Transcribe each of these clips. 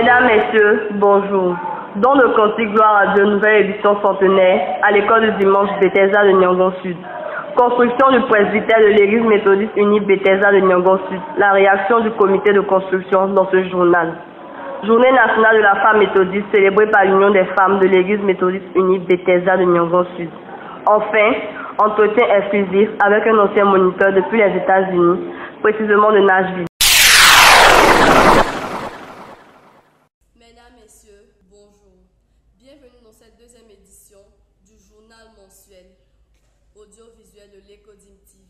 Mesdames, Messieurs, bonjour. Dans le cantique Gloire à Dieu, nouvelle édition centenaire, à l'école du dimanche Bethesda de Nyangon Sud. Construction du presbytère de l'église méthodiste unie Bethesda de Nyangon Sud. La réaction du comité de construction dans ce journal. Journée nationale de la femme méthodiste célébrée par l'Union des femmes de l'église méthodiste unie Bethesda de Nyangon Sud. Enfin, entretien exclusif avec un ancien moniteur depuis les États-Unis, précisément de Nashville. Mesdames, Messieurs, bonjour. Bienvenue dans cette deuxième édition du journal mensuel audiovisuel de l'Ecodim TV.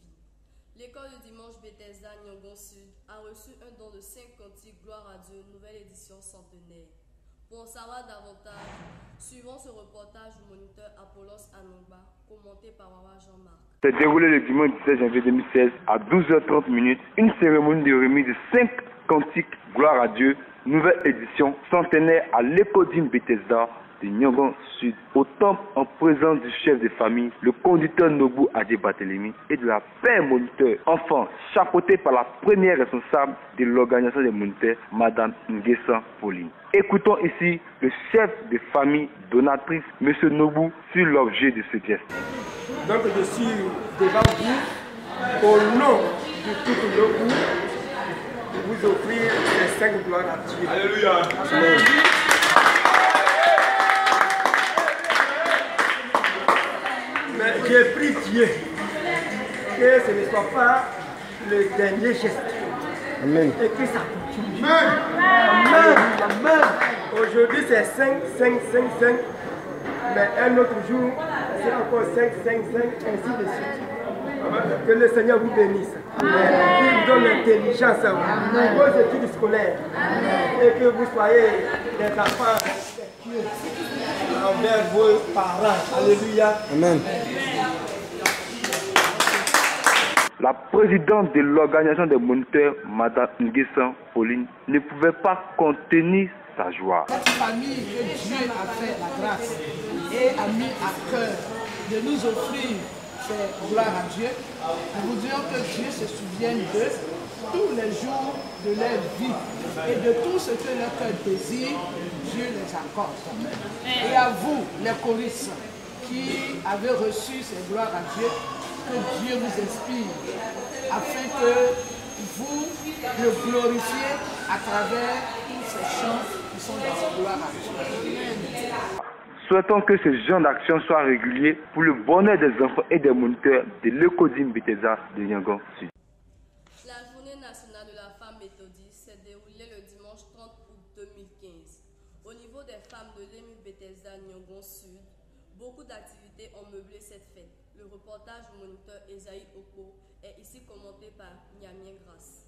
L'école du dimanche Bethesda Nyangon Sud a reçu un don de 5 cantiques Gloire à Dieu, nouvelle édition centenaire. Pour en savoir davantage, suivons ce reportage du moniteur Apollos Anongba, commenté par Wawa Jean-Marc. s'est déroulé le dimanche 17 janvier 2016 à 12h30 minutes une cérémonie de remise de 5 cantiques Gloire à Dieu, nouvelle édition centenaire à l'Écodine Bethesda de Nyangon Sud, au temple en présence du chef de famille, le conducteur Nobu Adje Batelemi et de la père moniteur enfant, chapeauté par la première responsable de l'organisation des moniteurs, Madame Nguessa Pauline. Écoutons ici le chef de famille donatrice, Monsieur Nobu, sur l'objet de ce geste. Donc je suis devant vous, au nom de tout le groupe, de vous offrir les cinq gloires à Dieu. Alléluia. J'ai pris Dieu que ce ne soit pas le dernier geste. Amen. Et que ça continue. Amen. Amen. Aujourd'hui c'est 5, 5, 5, 5. Mais un autre jour, c'est encore 5, 5, 5, ainsi de suite. Que le Seigneur vous bénisse. Qu'il vous donne l'intelligence à vos études scolaires. Et que vous soyez des enfants respectueux envers vos parents. Alléluia. Amen. La présidente de l'organisation des moniteurs, Madame Nguessan Pauline, ne pouvait pas contenir sa joie. Cette famille que Dieu a fait la grâce et a mis à cœur de nous offrir ces gloires à Dieu, nous vous que Dieu se souvienne d'eux tous les jours de leur vie et de tout ce que leur cœur désire, Dieu les accorde. Et à vous, les choristes, qui avez reçu ces gloires à Dieu, que Dieu vous inspire afin que vous le glorifiez à travers ces chants qui sont dans à Dieu. Souhaitons que ce genre d'action soit régulier pour le bonheur des enfants et des moniteurs de l'Ecodim Bethesda de Yangon Sud. La journée nationale de la femme méthodiste s'est déroulée le dimanche 30 août 2015. Au niveau des femmes de l'EMU Bethesda Nyangon Sud, beaucoup d'activités ont meublé cette fête. Le reportage du moniteur Esaïe Oko est ici commenté par Niamien Grasse.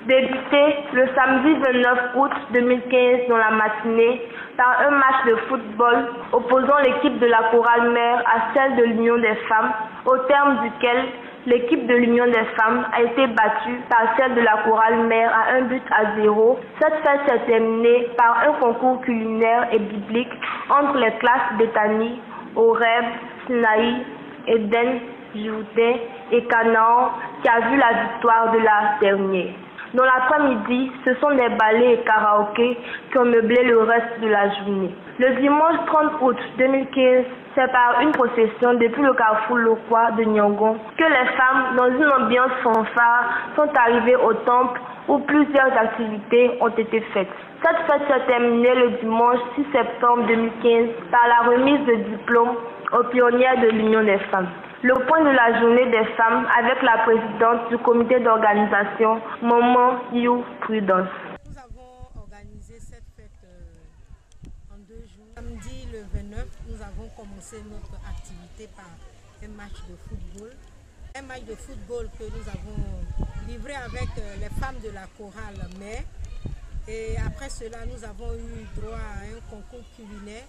Débuté le samedi 29 août 2015 dans la matinée par un match de football opposant l'équipe de la chorale mère à celle de l'Union des femmes, au terme duquel l'équipe de l'Union des femmes a été battue par celle de la chorale mère à un but à zéro. Cette fête s'est terminée par un concours culinaire et biblique entre les classes Bethany, Horeb, Sinaï, Eden, Jouté et Canaan qui a vu la victoire de la dernière. Dans l'après-midi, ce sont des ballets et karaokés qui ont meublé le reste de la journée. Le dimanche 30 août 2015, c'est par une procession depuis le carrefour Lokwa de Nyangon que les femmes, dans une ambiance fanfare, sont arrivées au temple où plusieurs activités ont été faites. Cette fête s'est terminée le dimanche 6 septembre 2015 par la remise de diplômes aux pionnières de l'Union des femmes. Le point de la journée des femmes avec la présidente du comité d'organisation, Maman You Prudence. Nous avons organisé cette fête euh, en deux jours. Samedi le 29, nous avons commencé notre activité par un match de football. Un match de football que nous avons livré avec euh, les femmes de la chorale Mère. Et après cela, nous avons eu droit à un concours culinaire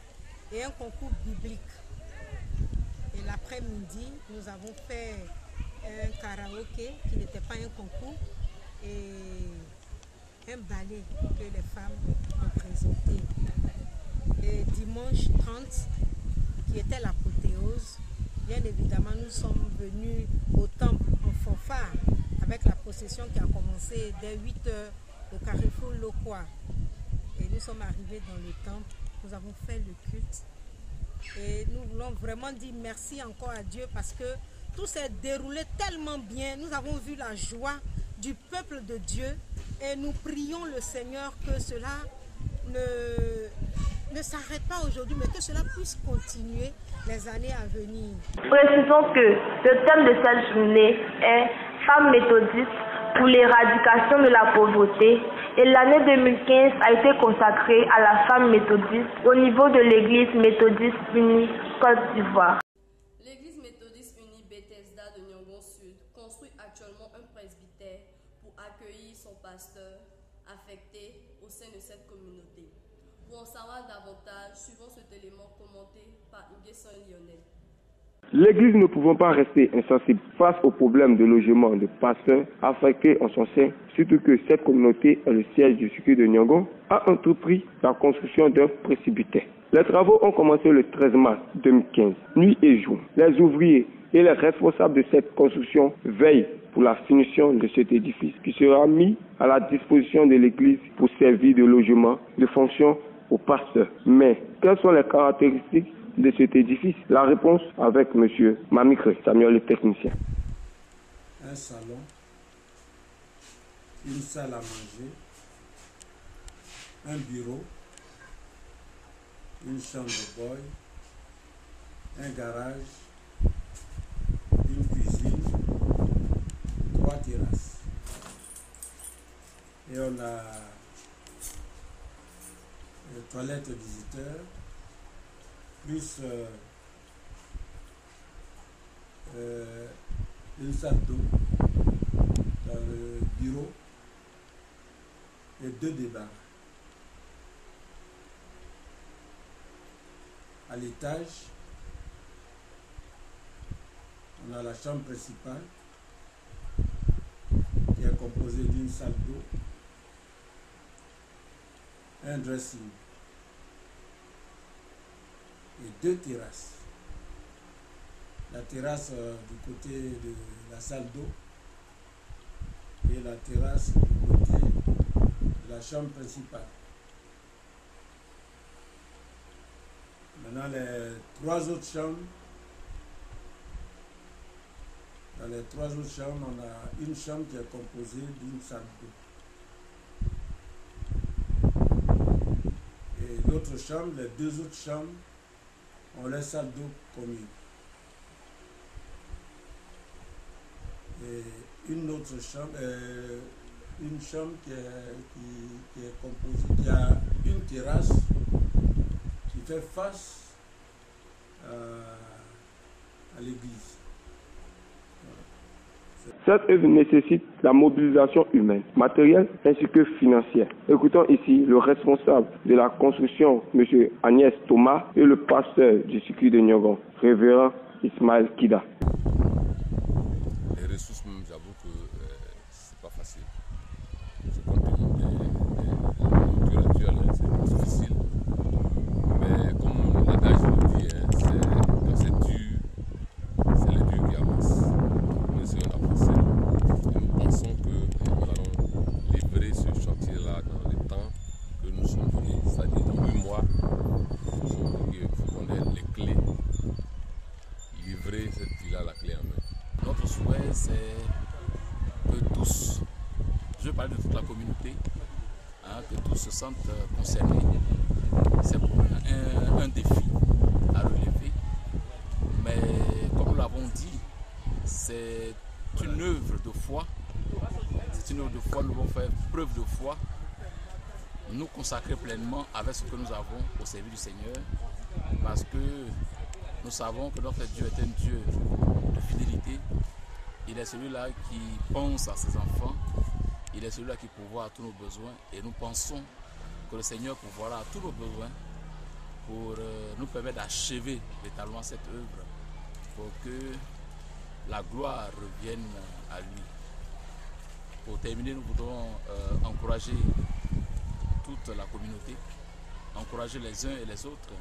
et un concours biblique. L'après-midi, nous avons fait un karaoké qui n'était pas un concours et un ballet que les femmes ont présenté. Et dimanche 30, qui était l'apothéose, bien évidemment, nous sommes venus au temple en fanfare avec la procession qui a commencé dès 8 heures au carrefour Loquois. Et nous sommes arrivés dans le temple, nous avons fait le culte. Et nous voulons vraiment dire merci encore à Dieu parce que tout s'est déroulé tellement bien. Nous avons vu la joie du peuple de Dieu et nous prions le Seigneur que cela ne, ne s'arrête pas aujourd'hui, mais que cela puisse continuer les années à venir. Précisons que le thème de cette journée est Femmes méthodistes pour l'éradication de la pauvreté et l'année 2015 a été consacrée à la femme méthodiste au niveau de l'église méthodiste unie Côte d'Ivoire. L'église méthodiste unie Bethesda de Nyongon Sud construit actuellement un presbytère pour accueillir son pasteur affecté au sein de cette communauté. Pour en savoir davantage, suivons cet élément commenté par Hugues Saint-Lionel. L'Église ne pouvant pas rester insensible face au problème de logement de pasteurs affectés en son sein, surtout que cette communauté est le siège du circuit de Nyangon, a entrepris la construction d'un précipité. Les travaux ont commencé le 13 mars 2015, nuit et jour. Les ouvriers et les responsables de cette construction veillent pour la finition de cet édifice qui sera mis à la disposition de l'Église pour servir de logement, de fonction aux pasteurs. Mais quelles sont les caractéristiques de cet édifice La réponse avec M. Mamikre, Samuel le technicien. Un salon, une salle à manger, un bureau, une chambre de boy, un garage, une cuisine, trois terrasses. Et on a les toilettes visiteurs, plus euh, euh, une salle d'eau dans le bureau et deux débats. À l'étage, on a la chambre principale qui est composée d'une salle d'eau, un dressing deux terrasses. La terrasse euh, du côté de la salle d'eau et la terrasse du côté de la chambre principale. Maintenant, les trois autres chambres, dans les trois autres chambres, on a une chambre qui est composée d'une salle d'eau. Et l'autre chambre, les deux autres chambres, ont leur salle d'eau commune. Et une autre chambre, euh, une chambre qui est, composée, qui a une terrasse qui fait face à l'église. Cette œuvre nécessite la mobilisation humaine, matérielle ainsi que financière. Écoutons ici le responsable de la construction, M. Agnès Thomas, et le pasteur du circuit de Nyogon, révérend Ismaël Kida. Les ressources, même, j'avoue que euh, c'est pas facile. C'est compte tenu des, des, des conjonctures actuelles, hein, c'est difficile. Mais comme l'adage nous dit, hein, c'est- quand c'est dur, c'est les durs qui avancent. Nous essayons d'avancer et nous pensons que euh, nous allons livrer ce chantier-là dans le temps que nous sommes donnés, c'est-à-dire dans 8 mois. Nous sommes donnés, il faut qu'on ait les clés, livrer cette ville-là la clé en main. Notre souhait, c'est que tous, je parle de toute la communauté, hein, que tous se sentent euh, concernés. C'est un, défi à relever. Mais comme nous l'avons dit, c'est une œuvre de foi. C'est une œuvre de foi, nous devons faire preuve de foi, nous consacrer pleinement avec ce que nous avons au service du Seigneur, parce que nous savons que notre Dieu est un Dieu. Il est celui-là qui pense à ses enfants. Il est celui-là qui pourvoit à tous nos besoins. Et nous pensons que le Seigneur pourvoira à tous nos besoins pour euh, nous permettre d'achever véritablement cette œuvre, pour que la gloire revienne à lui. Pour terminer, nous voudrons euh, encourager toute la communauté, encourager les uns et les autres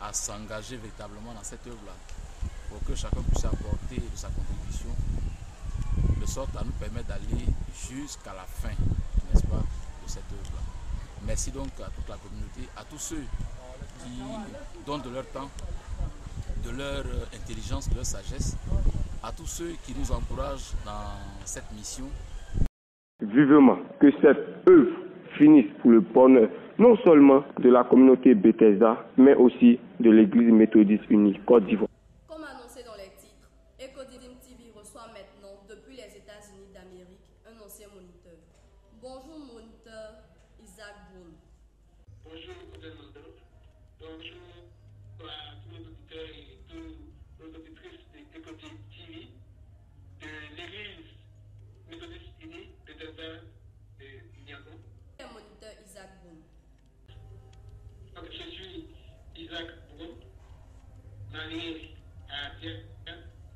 à s'engager véritablement dans cette œuvre-là, pour que chacun puisse apporter de sa contribution, de sorte à nous permettre d'aller jusqu'à la fin, n'est-ce pas, de cette œuvre-là. Merci donc à toute la communauté, à tous ceux qui donnent de leur temps, de leur euh, intelligence, de leur sagesse, à tous ceux qui nous encouragent dans cette mission. Vivement que cette œuvre finisse pour le bonheur non seulement de la communauté Bethesda, mais aussi de l'Église méthodiste unie Côte d'Ivoire. exactement manière à bien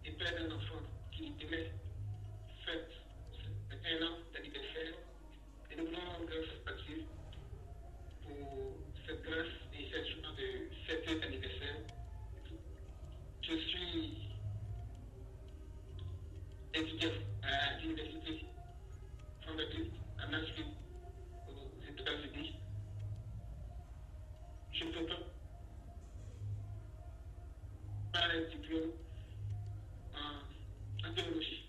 dépendre de l'enfant. do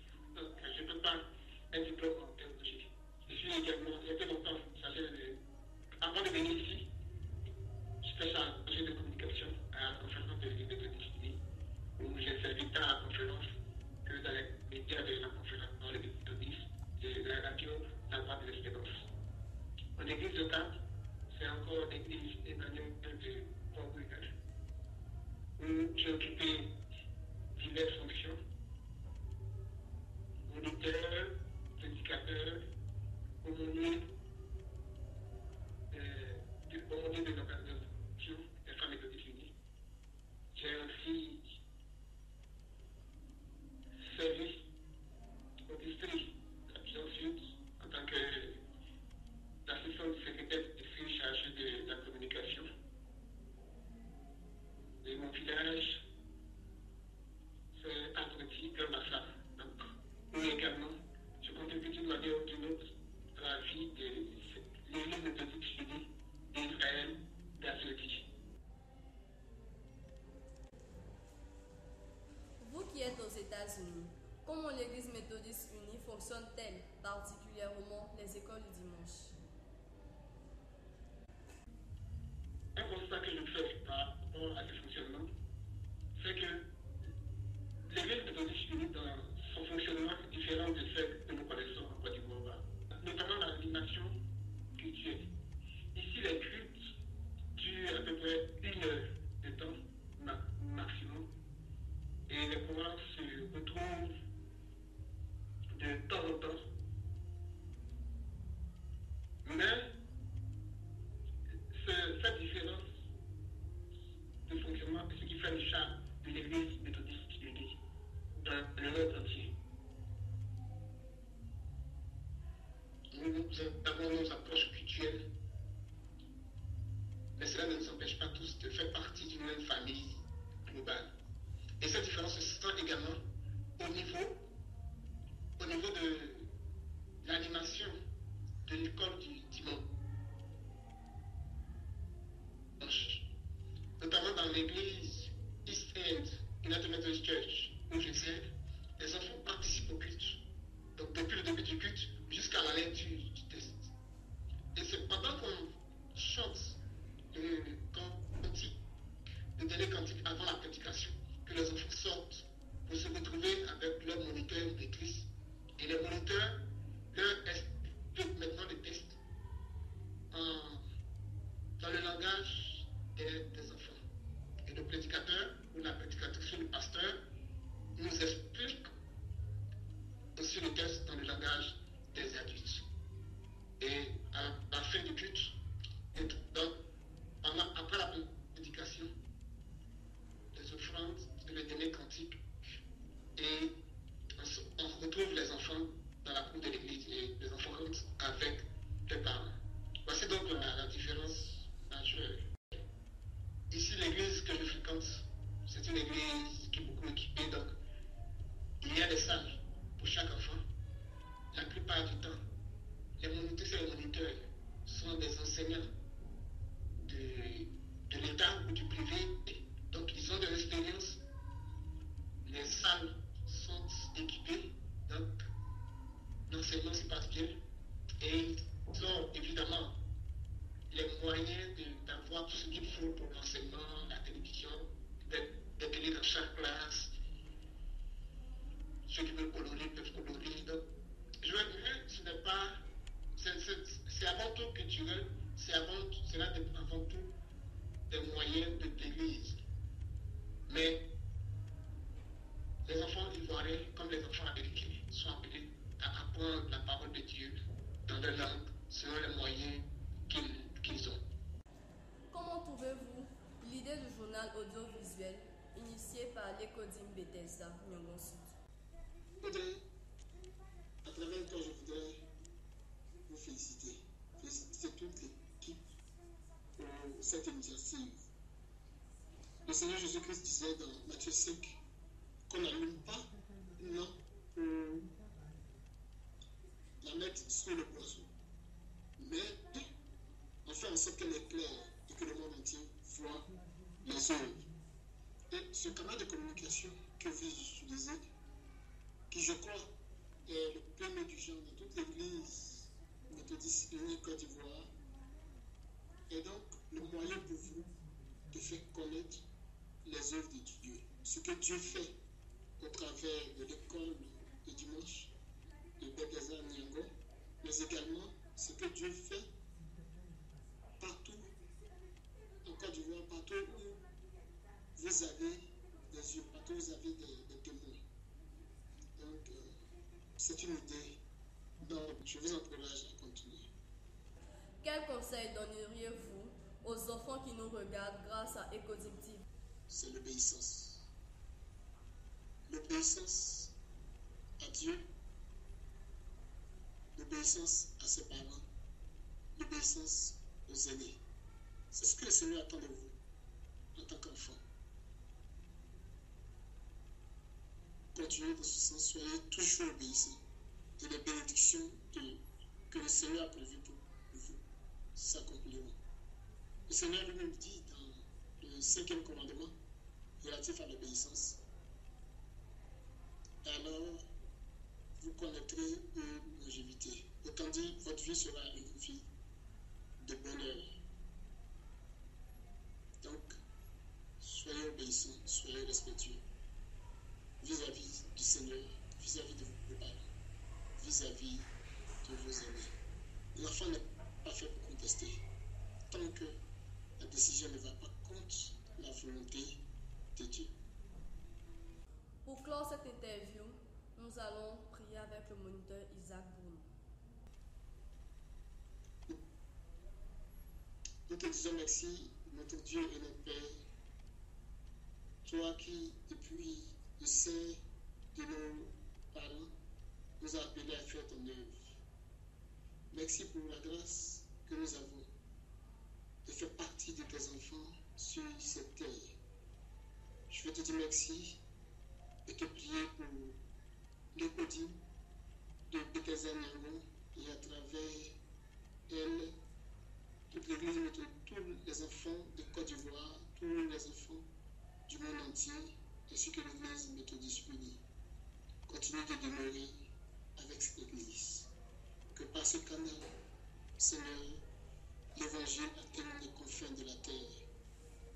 fonctionnent-elles, particulièrement les écoles du dimanche. ce qui fait le charme de l'église méthodiste dans le monde entier. Nous avons nos approches culturelles challenge le délai quantique. Et on retrouve les enfants dans la cour de l'église et les enfants rentrent avec les moyens d'avoir tout ce qu'il faut pour l'enseignement, la télévision, d'être télé dans chaque classe. Ceux qui veulent colorer peuvent colorer. Donc, je veux dire, ce n'est pas. C'est avant tout culturel, c'est avant, avant tout des moyens de télé. Mais dans Matthieu 5 qu'on n'allume pas, non, pour la mettre sur le poisson. Mais on fait en sorte qu'elle éclaire et que le monde entier voit les œuvres. Et ce canal de communication que vous utilisez, qui je crois est le premier du genre dans toute l'église méthodiste unie Côte d'Ivoire, est donc le moyen pour vous de faire connaître les œuvres de Dieu. Ce que Dieu fait au travers de l'école du dimanche de Bethesda Nyango, mais également ce que Dieu fait partout en Côte d'Ivoire, partout où vous avez des yeux, partout où vous avez des, témoins. Donc, euh, c'est une idée. Donc, je vous encourage à continuer. Quel conseil donneriez-vous aux enfants qui nous regardent grâce à Ecodim C'est l'obéissance. L'obéissance à Dieu, l'obéissance à ses parents, l'obéissance aux aînés. C'est ce que le Seigneur attend de vous en tant qu'enfant. Continuez dans ce sens, soyez toujours obéissants. Et les bénédictions que le Seigneur a prévues pour vous s'accompliront. Le Seigneur lui-même dit le cinquième commandement relatif à l'obéissance. Alors, vous connaîtrez une longévité. Autant dit, votre vie sera une vie de bonheur. Donc, soyez obéissants, soyez respectueux vis-à-vis du Seigneur, vis-à-vis de vos parents, vis-à-vis de vos amis. L'enfant n'est pas fait pour contester. Tant que la décision ne va pas contre la volonté de Dieu. Pour clore cette interview, nous allons prier avec le moniteur Isaac Bruno. Nous te disons merci, notre Dieu et notre Père, toi qui, depuis le sein de nos parents, nous a appelés à faire ton œuvre. Merci pour la grâce que nous avons de faire partie de tes enfants cette terre. Je veux te dire merci et te prier pour l'écodie de Bethesda et à travers elle toute l'Église, tous les enfants de Côte d'Ivoire, tous les enfants du monde entier, ainsi que l'Église méthodiste unie. Continue de demeurer avec cette Église. Que par ce canal, Seigneur, l'Évangile atteigne les confins de la terre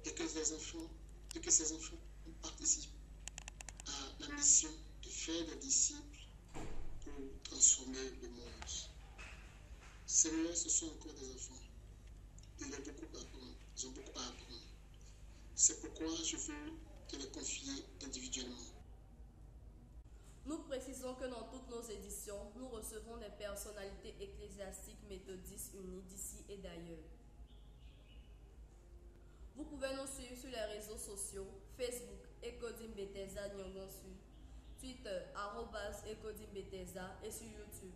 et que ces enfants, et que ces enfants participent à la mission de faire des disciples pour transformer le monde. Seigneur, ce sont encore des enfants ils ont beaucoup à apprendre. Ils ont beaucoup à apprendre. C'est pourquoi je veux te les confier individuellement. Nous précisons que dans toutes nos éditions, nous recevrons des personnalités ecclésiastiques méthodistes unies d'ici et d'ailleurs. Vous pouvez nous suivre sur les réseaux sociaux Facebook Ecodim Bethesda Nyongonsu, Twitter arrobas Ecodim Bethesda et sur YouTube.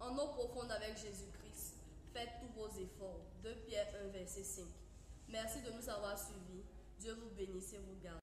En eau profonde avec Jésus-Christ, Faites tous vos efforts. 2 Pierre 1, verset 5. Merci de nous avoir suivis. Dieu vous bénisse et vous garde.